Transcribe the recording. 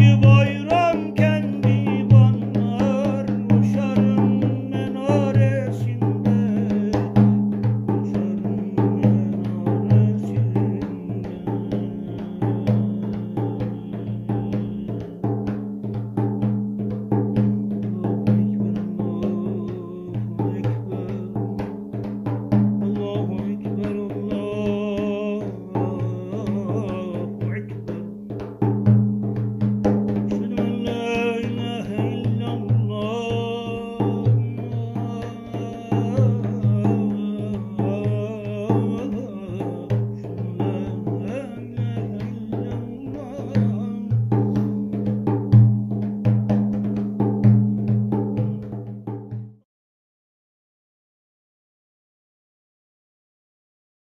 you want.